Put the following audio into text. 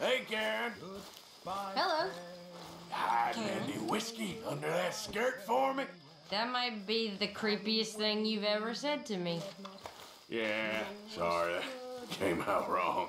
Hey, Karen. Hello. Hiding any ah, whiskey under that skirt for me? That might be the creepiest thing you've ever said to me. Yeah, sorry, that came out wrong.